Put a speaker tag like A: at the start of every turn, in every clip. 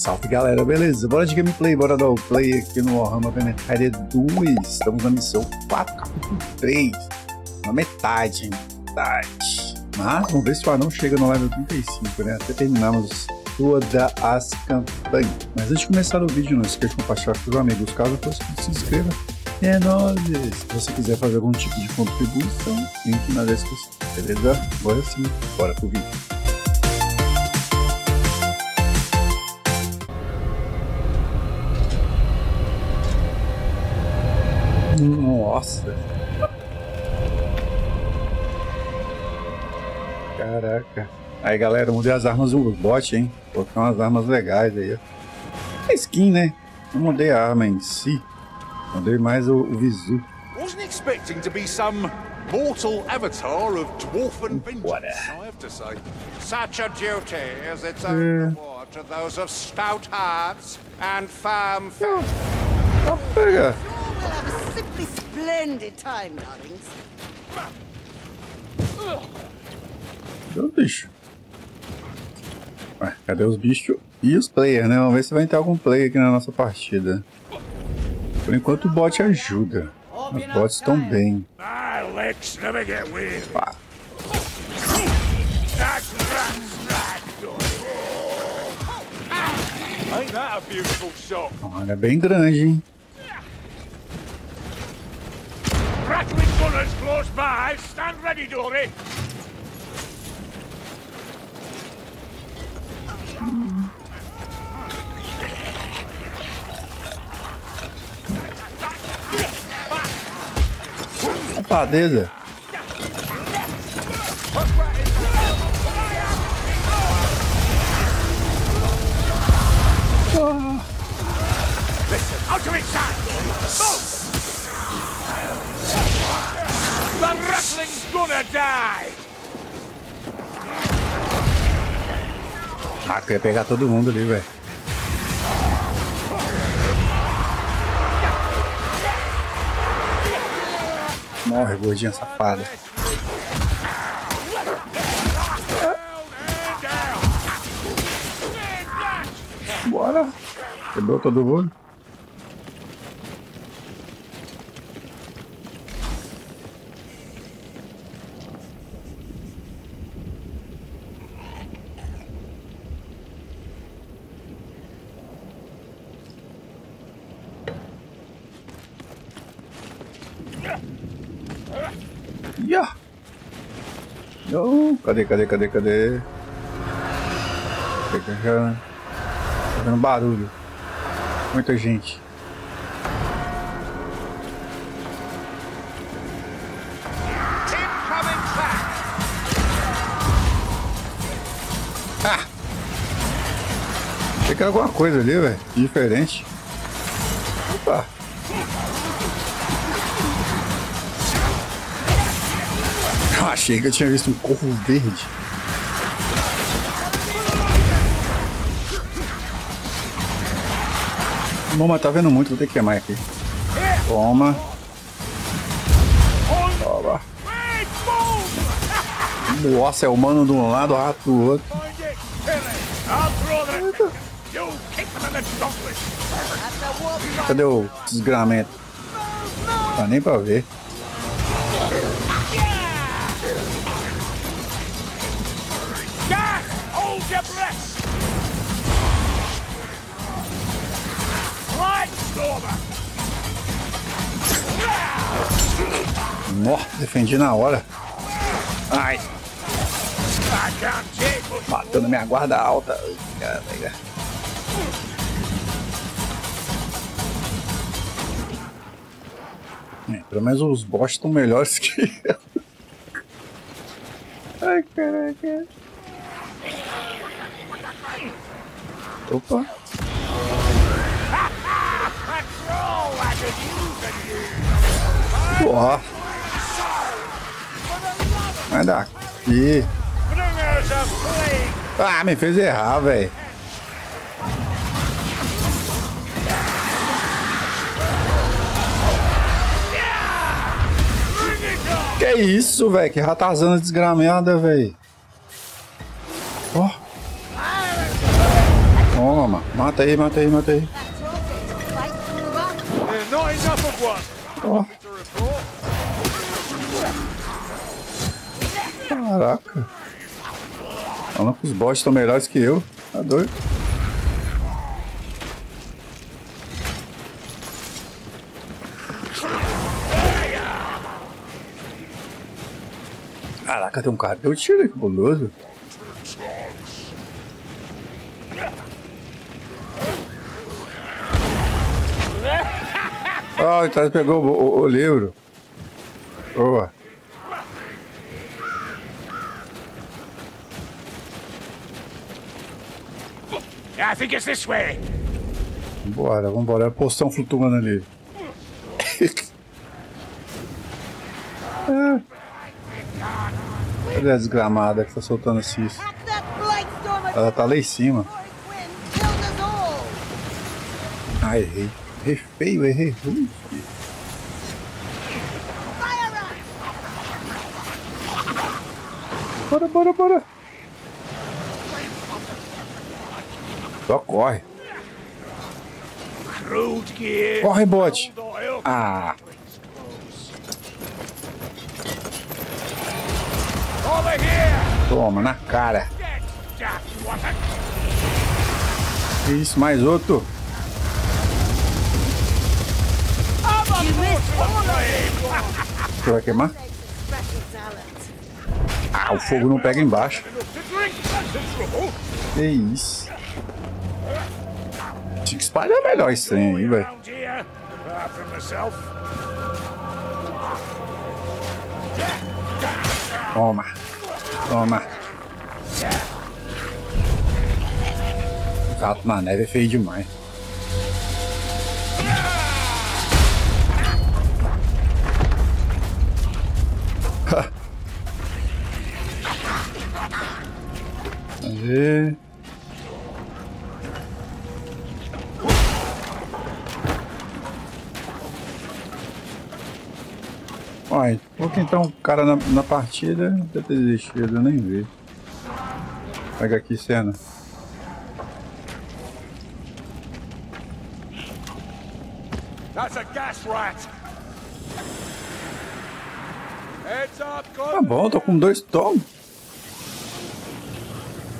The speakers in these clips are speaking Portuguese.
A: Salve galera, beleza? Bora de gameplay, bora dar o play aqui no Warhammer Vermintide 2 Estamos na missão 4, capítulo 3 Na metade, metade Mas vamos ver se o anão chega no level 35, né? Até terminarmos todas as campanhas Mas antes de começar o vídeo, não esqueça de compartilhar com os amigos Caso fosse, se inscreva é nóis! Se você quiser fazer algum tipo de contribuição, link na descrição, beleza? Agora sim, bora pro vídeo Nossa. Caraca. Aí galera, mudei as armas do bot, hein? Coloquei umas armas legais aí. É skin, né? Não mudei a arma em si. Mudei mais o, o visu. Wasn't expecting to be some mortal avatar of dwarfen vengeance, I have to say. Such a duty is its own é. reward to those of stout hearts and firm faith. Oh, splendid time, darlings. Cadê os bichos? Ué, cadê os bichos e os players, né? Vamos ver se vai ter algum player aqui na nossa partida. Por enquanto o bot ajuda. Os bots estão bem. Pá. Olha, é bem grande, hein? Rattling bullets close by. Stand ready, Dory. Safadeza. Queria pegar todo mundo ali, velho. Morre, gordinha safada. Bora. Quebrou todo mundo. Ia! Oh, cadê, cadê, cadê, cadê? Tá fazendo barulho. Muita gente. Ah! Achei que era alguma coisa ali, velho. Diferente. Opa! Achei que eu tinha visto um corvo verde. Bom, tá vendo muito, vou ter que queimar aqui. Toma. Toma. Nossa, é humano de um lado, rato do outro. Cadê o desgramento? Não dá nem pra ver. Nó, defendi na hora. Ai. Matando minha guarda alta. É, pelo menos os boss estão melhores que eu. Ai, caraca. Opa. Ó. Vai daqui. Ah, me fez errar, velho. Que isso, velho? Que ratazana desgramada, velho. Ó. Oh. Toma, mata aí, mata aí, mata aí. Ó. Caraca. Falando que os bots estão melhores que eu. Tá doido? Caraca, tem um cara. Deu tiro que boloso. Ah, oh, então pegou o, o, o livro. Boa. I think it's this way. Vambora, vambora. É a poção flutuando ali. é. Cadê a desgramada que tá soltando isso? Ela tá lá em cima. Ah, errei. Errei feio, errei ruim. Bora, bora, bora. Só corre. Corre, bot. Ah. Toma, na cara. Isso, mais outro. Você vai queimar? Ah, o fogo não pega embaixo. Que isso. Tinha que espalhar melhor esse trem aí, velho. Toma. Toma. Gato na neve é feio demais. Cadê? Uai, que então o cara na, na partida deve ter desistido, eu nem vi. Pega aqui cena. Tá bom, tô com dois tomos.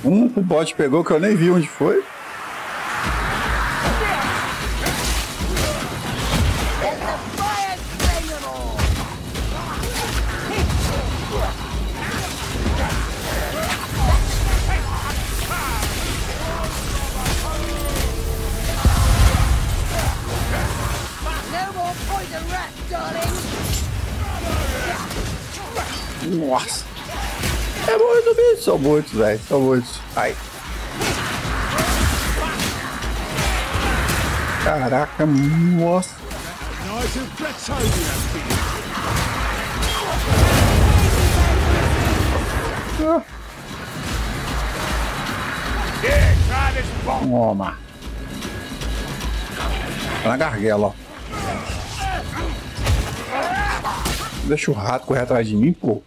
A: Um o bot pegou que eu nem vi onde foi. Muitos, velho. São muitos. Ai. Caraca, nossa. Toma. Tá na garguela, ó. Deixa o rato correr atrás de mim, pô.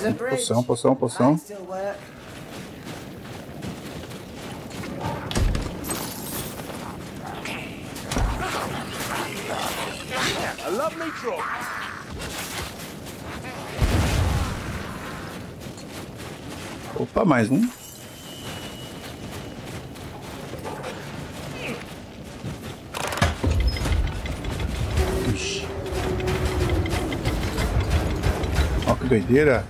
A: Poção, poção, poção. Opa, mais um. Ó que doideira.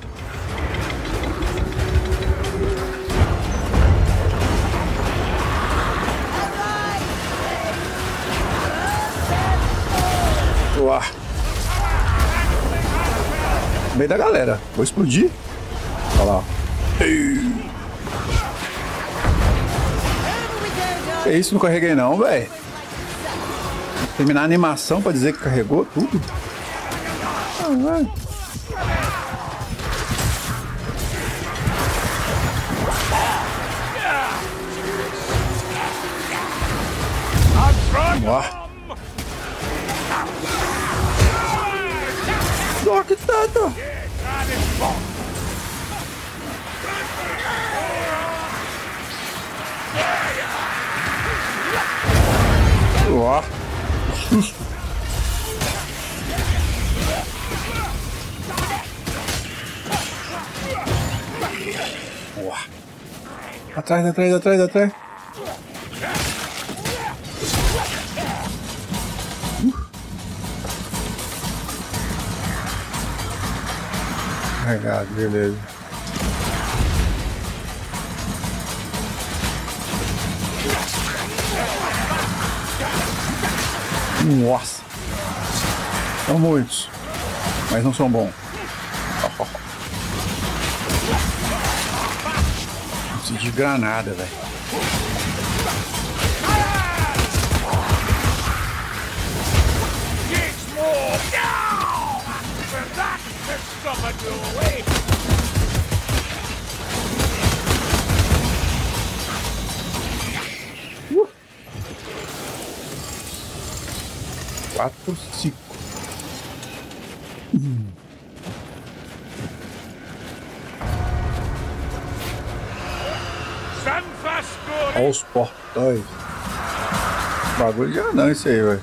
A: Uá. No meio da galera. Vou explodir. Olha lá. Que isso, não carreguei não, velho. Terminar a animação pra dizer que carregou tudo. Ah. Ó.
B: Atrás, atrás, atrás, atrás. Uh. Carregado, beleza. Nossa. São muitos. Mas não são bons. de granada, velho. Uh. Quatro, cinco. Hum. aos portões. Bagulho de anão isso aí, velho.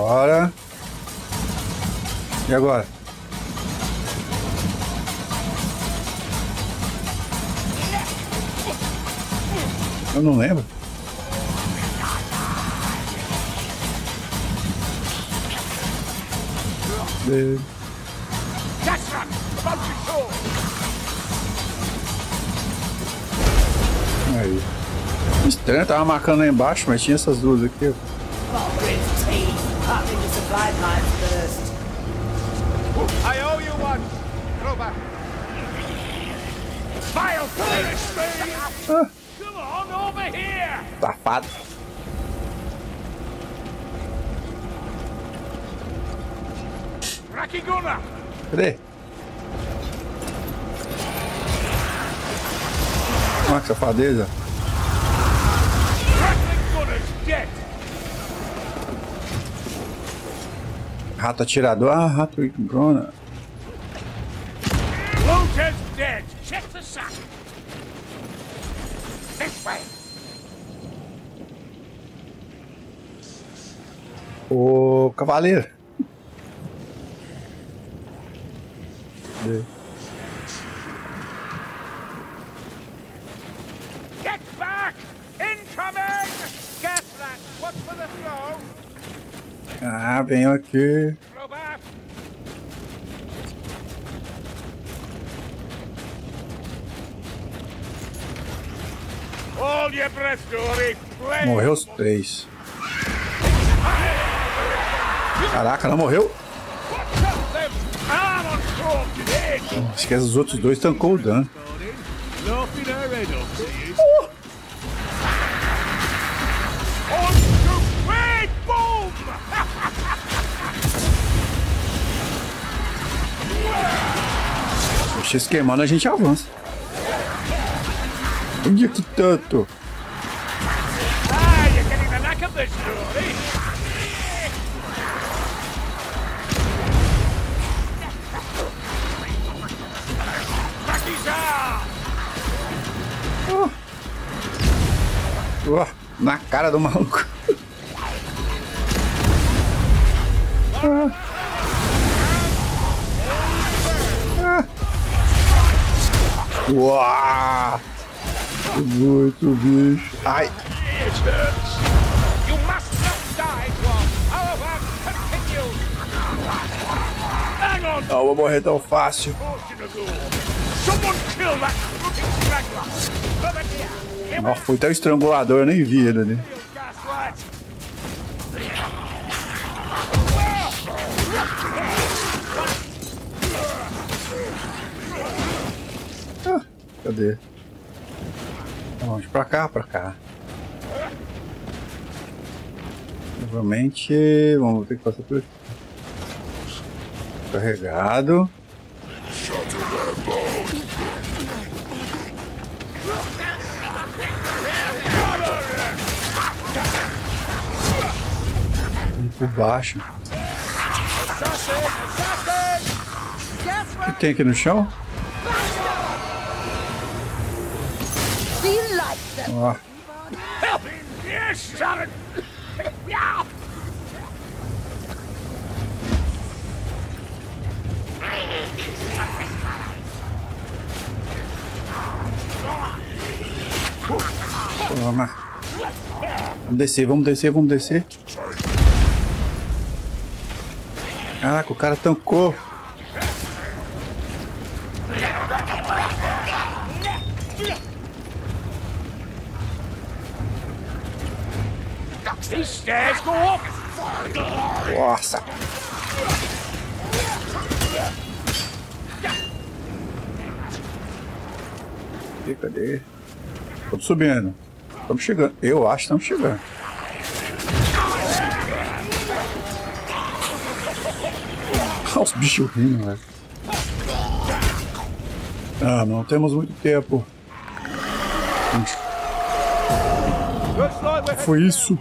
B: Vambora. E agora? Eu não lembro. dude. Aí. Estranho, tava marcando lá embaixo, mas tinha essas duas aqui. I owe you one. Throw back. Vile ah. Come on over here. Safado. Cadê? Olha que safadeza. Rato atirador. Ah, rato Grona. Luter's dead. Check the sack. This way. Ô, cavaleiro. Get back! Incoming! Get that! What's for the Ah, venho aqui. Morreu os três. Caraca, não morreu? Esquece os outros dois tancou o dano. Esquemando, a gente avança. Onde é que tanto? This story. Oh, na cara do maluco. Ah. Uau! Muito bicho. Ai! Não vou morrer tão fácil.
A: Nossa, foi até o estrangulador, eu nem vi ele ali. Ah, cadê? Vamos pra cá, pra cá. Provavelmente vamos ter que passar por aqui. Carregado. por baixo. O que tem aqui no chão? Ó. Toma. Vamos descer, vamos descer, vamos descer. Caraca, o cara tancou. Cadê? Estamos subindo. Estamos chegando. Eu acho que estamos chegando. Olha os bichos rindo, velho. Ah, não temos muito tempo. Foi isso?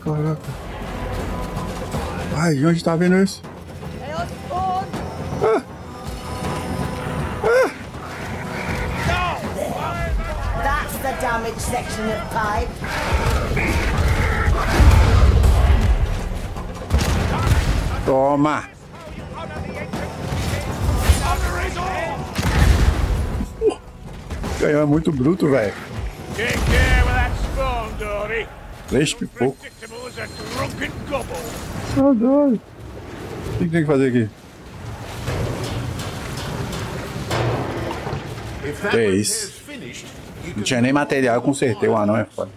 A: Caraca. Ai, de onde tá vendo isso?
C: Of pipe.
A: Toma! Ganhou é muito bruto, velho. Três pipoco.
B: Predictable as a drunken gobble.
A: Adoro. O que tem que fazer aqui? Que
D: repair's
A: isso? Não tinha nem material, eu consertei. O anão é foda.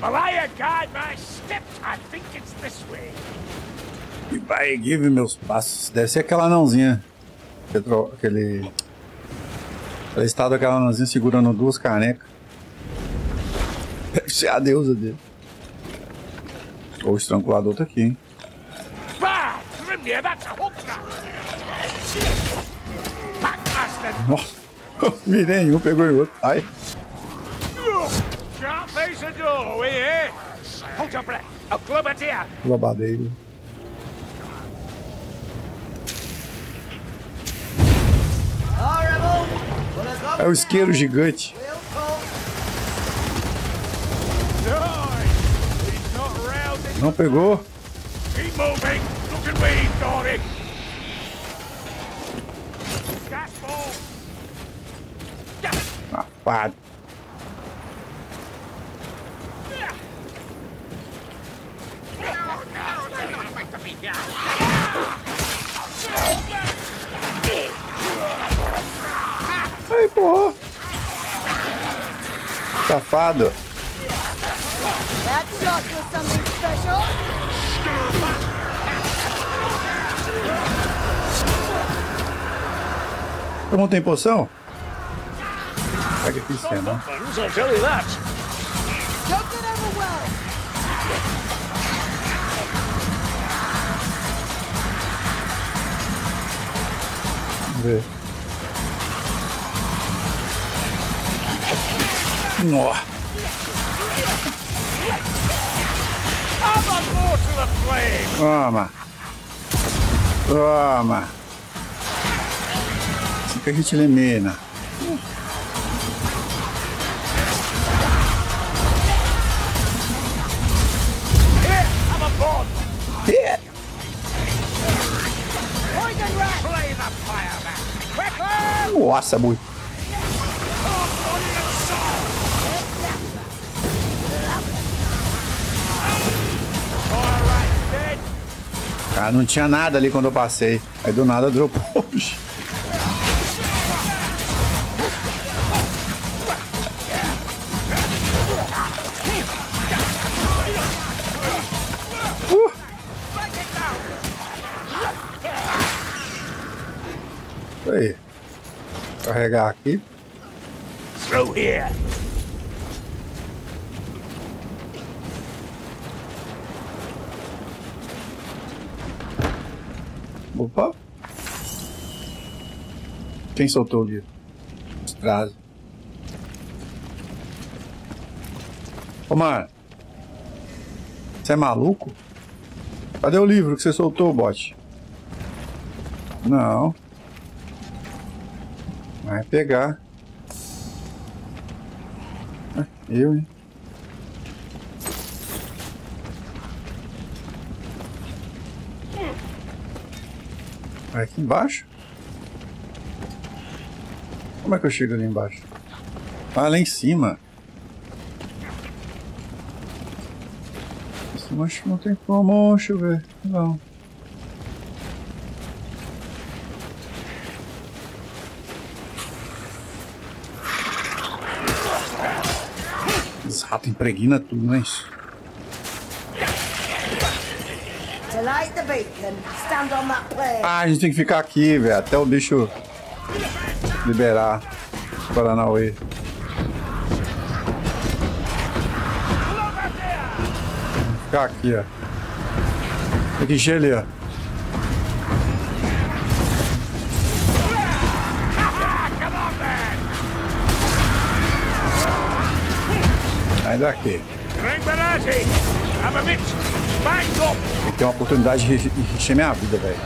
B: Malaya, guide my steps. I think it's this way.
A: E vai, give meus passos. Deve ser aquela anãozinha. Petro, aquele. Aquele estado daquela anãozinha segurando duas canecas. Deve ser a deusa dele. Ou o estrangulador tá aqui, hein?
B: Bah! That's a hooker.
A: Nossa, virei em um, pegou em outro. Ai,
C: as long
A: É o isqueiro gigante. Não pegou?
B: Keep moving. Look at me, Dory.
A: Safado. Ai, porra. Safado.
C: That shot was something special.
A: Todo mundo tem poção?
C: Don't get overwhelmed.
A: Vamos ver. Toma. Toma. Que a gente elimina. Nossa, muito.
B: Dead.
A: Ah, não tinha nada ali quando eu passei. Aí do nada dropou. Carregar aqui.
B: Through here.
A: Opa. Quem soltou o livro? Estrada. Ô, mano. Você é maluco? Cadê o livro que você soltou, bot? Não. Vai pegar. Ah, Eu, hein? Vai aqui embaixo? Como é que eu chego ali embaixo? Ah, lá em cima. Que não tem como. Deixa eu ver. Não. Os ratos impregnam tudo, não é isso?
C: To light the beacon, stand on that plate.
A: Ah, a gente tem que ficar aqui, velho, até o bicho liberar o Paranauê. Vamos ficar aqui, ó. Tem que encher ali, ó. Sai daqui. Tem que ter uma oportunidade de encher minha vida, velho.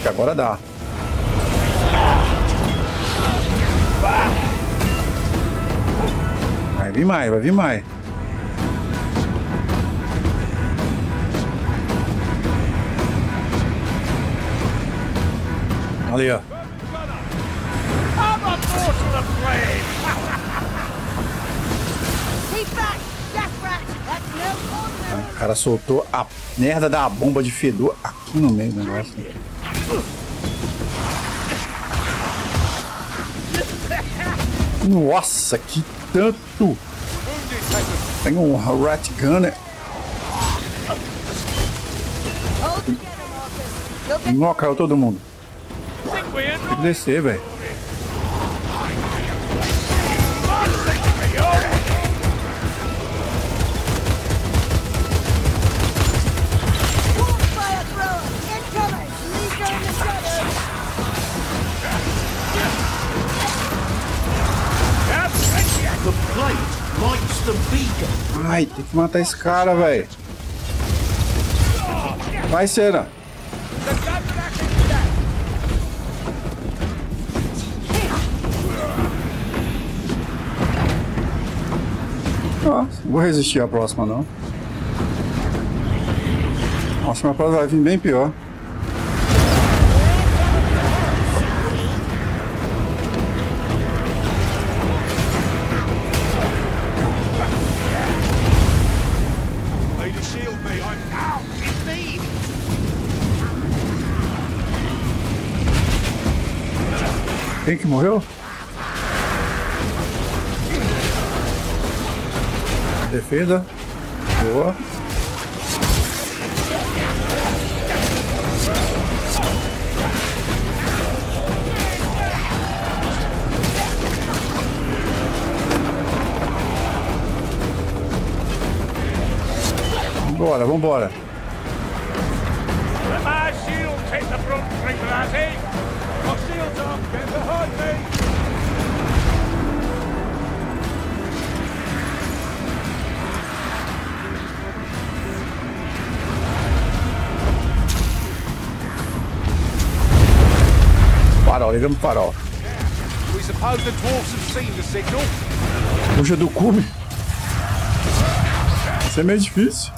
A: Que agora dá. Vai vir mais, vai vir mais. Ali, ó. Cara soltou a merda da bomba de fedor aqui no meio do negócio. Nossa, que tanto! Tem um rat gunner.
C: Hold together, Marcus. You'll get
A: Não, caiu todo mundo. Tem que descer, velho. Ai, tem que matar esse cara, velho. Vai. Ó, não vou resistir à próxima, não. Nossa, minha próxima vai vir bem pior. Quem que morreu? Defesa. Boa. Vambora, vambora.
B: The Me.
A: Farol, ligamos o farol.
B: We suppose the dwarfs have seen the signal.
A: Puxa do cume. Isso é meio difícil.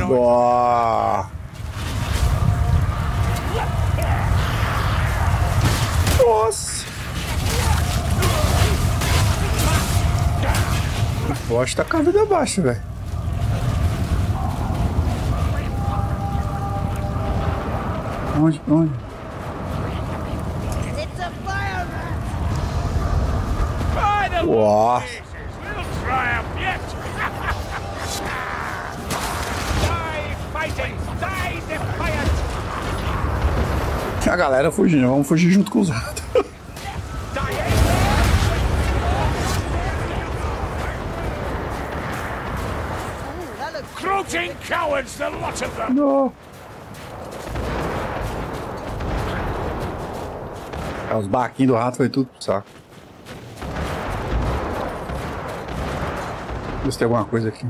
B: Oh.
A: Boa. Nossa. Acho que tá com a vida baixa, velho. Onde? Onde? Uau. A galera fugindo, vamos fugir junto com os ratos.
B: Crouching cowards, the lot of them!
A: Não. É, os barquinhos do rato foi tudo pro saco. Vê se tem alguma coisa aqui.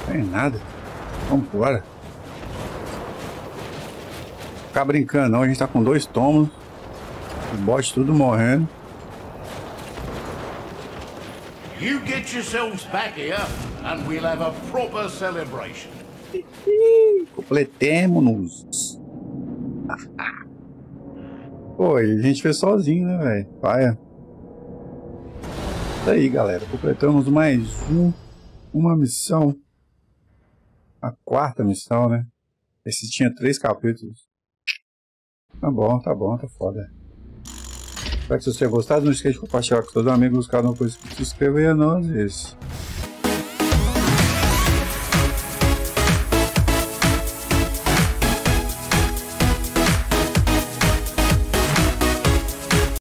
A: Não tem nada. Vamos embora. Ficar brincando não, a gente tá com dois tomos. Os botes tudo morrendo.
D: You get yourselves back here, and we'll have a proper celebration.
A: Completemos-nos. Pô, a gente fez sozinho, né, velho? Paia. Isso aí, galera. Completamos mais um, uma missão. A quarta missão, né? Esse tinha três capítulos. Tá bom, tá bom, tá foda. Espero que vocês tenham gostado. Não esqueça de compartilhar com seus amigos. Não for inscrito, se inscreva aí a nós. Esse.